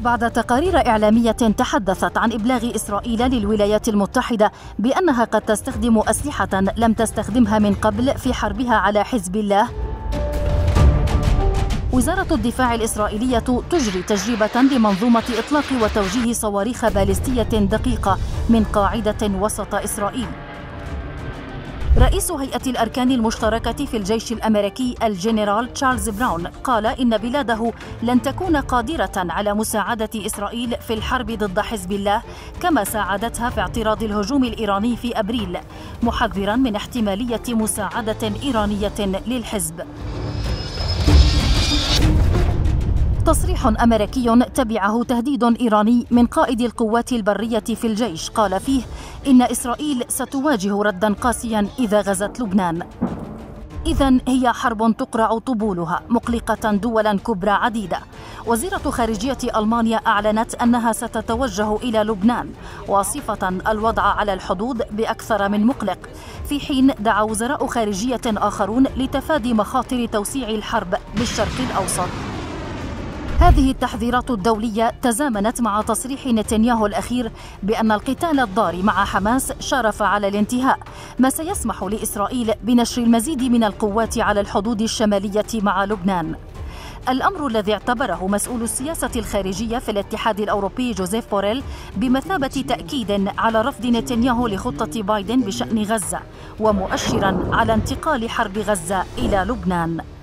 بعد تقارير إعلامية تحدثت عن إبلاغ إسرائيل للولايات المتحدة بأنها قد تستخدم أسلحة لم تستخدمها من قبل في حربها على حزب الله. وزارة الدفاع الإسرائيلية تجري تجربة لمنظومة إطلاق وتوجيه صواريخ باليستية دقيقة من قاعدة وسط إسرائيل. رئيس هيئة الأركان المشتركة في الجيش الأمريكي الجنرال تشارلز براون قال إن بلاده لن تكون قادرة على مساعدة إسرائيل في الحرب ضد حزب الله كما ساعدتها في اعتراض الهجوم الإيراني في أبريل محذرا من احتمالية مساعدة إيرانية للحزب. تصريح أمريكي تبعه تهديد إيراني من قائد القوات البرية في الجيش قال فيه إن إسرائيل ستواجه ردا قاسيا إذا غزت لبنان إذا هي حرب تقرع طبولها مقلقة دولا كبرى عديدة. وزيرة خارجية ألمانيا أعلنت أنها ستتوجه إلى لبنان واصفة الوضع على الحدود بأكثر من مقلق، في حين دعا وزراء خارجية آخرون لتفادي مخاطر توسيع الحرب بالشرق الأوسط. هذه التحذيرات الدولية تزامنت مع تصريح نتنياهو الأخير بأن القتال الضار مع حماس شرف على الانتهاء ما سيسمح لإسرائيل بنشر المزيد من القوات على الحدود الشمالية مع لبنان. الأمر الذي اعتبره مسؤول السياسة الخارجية في الاتحاد الأوروبي جوزيف بوريل بمثابة تأكيد على رفض نتنياهو لخطة بايدن بشأن غزة ومؤشرا على انتقال حرب غزة إلى لبنان.